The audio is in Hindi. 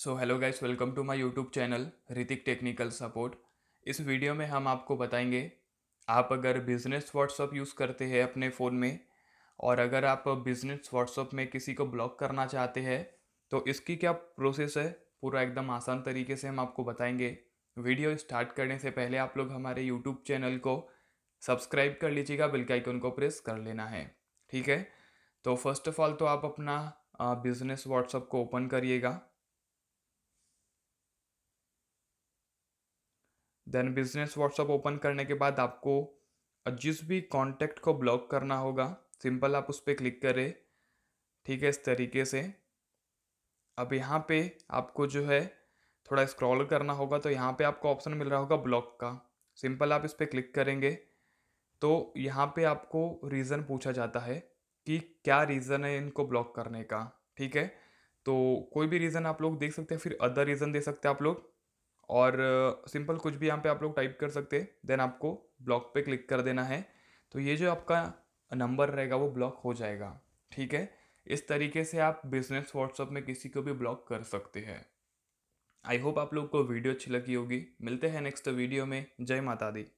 So hello guys welcome to my YouTube channel Hrithik technical support इस वीडियो में हम आपको बताएँगे, आप अगर बिज़नेस व्हाट्सअप यूज़ करते हैं अपने फ़ोन में, और अगर आप बिज़नेस व्हाट्सअप में किसी को ब्लॉक करना चाहते हैं तो इसकी क्या प्रोसेस है? पूरा एकदम आसान तरीके से हम आपको बताएँगे। वीडियो स्टार्ट करने से पहले आप लोग हमारे यूट्यूब चैनल को सब्सक्राइब कर लीजिएगा बिल के आइकन को प्रेस कर लेना है। ठीक है? तो फ़र्स्ट ऑफ़ ऑल तो आप अपना बिज़नेस व्हाट्सअप को ओपन करिएगा। देन बिज़नेस व्हाट्सअप ओपन करने के बाद आपको जिस भी कांटेक्ट को ब्लॉक करना होगा सिंपल आप उस पर क्लिक करें। ठीक है, इस तरीके से। अब यहाँ पे आपको जो है, थोड़ा स्क्रॉल करना होगा तो यहाँ पे आपको ऑप्शन मिल रहा होगा ब्लॉक का। सिंपल आप इस पर क्लिक करेंगे तो यहाँ पे आपको रीज़न पूछा जाता है कि क्या रीज़न है इनको ब्लॉक करने का। ठीक है? तो कोई भी रीज़न आप लोग देख सकते हैं, फिर अदर रीज़न दे सकते हैं आप लोग। और सिंपल कुछ भी यहाँ पे आप लोग टाइप कर सकते हैं, देन आपको ब्लॉक पे क्लिक कर देना है। तो ये जो आपका नंबर रहेगा वो ब्लॉक हो जाएगा, ठीक है? इस तरीके से आप बिज़नेस व्हाट्सअप में किसी को भी ब्लॉक कर सकते हैं। आई होप आप लोग को वीडियो अच्छी लगी होगी। मिलते हैं नेक्स्ट वीडियो में। जय माता दी।